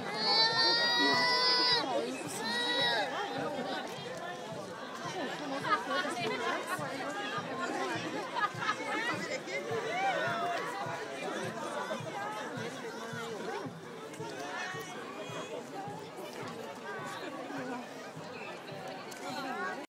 Yeah.